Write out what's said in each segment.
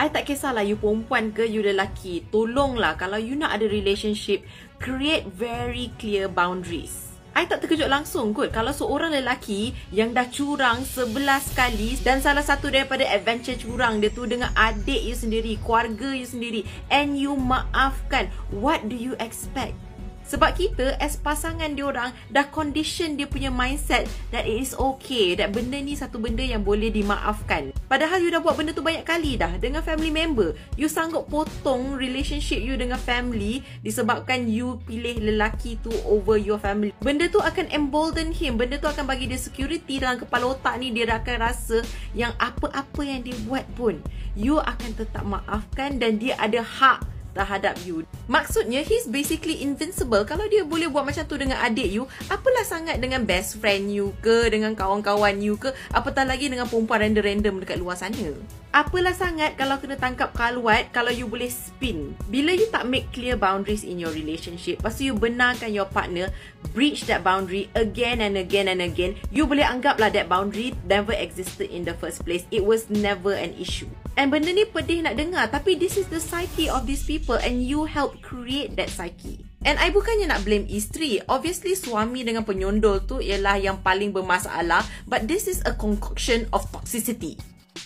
I tak kisahlah you perempuan ke you lelaki. Tolonglah kalau you nak ada relationship, create very clear boundaries. I tak terkejut langsung kot kalau seorang lelaki yang dah curang sebelas kali dan salah satu daripada adventure curang dia tu dengan adik you sendiri, keluarga you sendiri and you maafkan. What do you expect? Sebab kita as pasangan dia orang dah condition dia punya mindset that it is okay, that benda ni satu benda yang boleh dimaafkan. Padahal you dah buat benda tu banyak kali dah dengan family member. You sanggup potong relationship you dengan family disebabkan you pilih lelaki tu over your family. Benda tu akan embolden him. Benda tu akan bagi dia security dalam kepala otak ni dia akan rasa yang apa-apa yang dia buat pun you akan tetap maafkan dan dia ada hak terhadap you. Maksudnya he's basically invincible kalau dia boleh buat macam tu dengan adik you, apalah sangat dengan best friend you ke, dengan kawan-kawan you ke, apatah lagi dengan perempuan random-random dekat luar sana. Apalah sangat kalau kena tangkap kaluat kalau you boleh spin. Bila you tak make clear boundaries in your relationship, lepas tu you benarkan your partner breach that boundary again and again and again, you boleh anggaplah that boundary never existed in the first place. It was never an issue. And benda ni pedih nak dengar tapi this is the psyche of these people and you help create that psyche. And I bukannya nak blame isteri. Obviously suami dengan penyondol tu ialah yang paling bermasalah but this is a concoction of toxicity.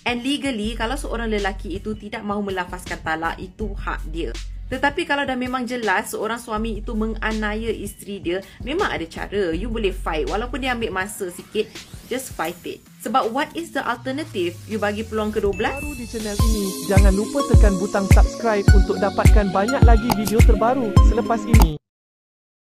And legally, kalau seorang lelaki itu tidak mahu melafazkan talak, itu hak dia. Tetapi kalau dah memang jelas seorang suami itu menganiaya isteri dia, memang ada cara. You boleh fight. Walaupun dia ambil masa sikit, just fight it. Sebab what is the alternative? You bagi peluang ke-12? Baru di channel ini, jangan lupa tekan butang subscribe untuk dapatkan banyak lagi video terbaru selepas ini.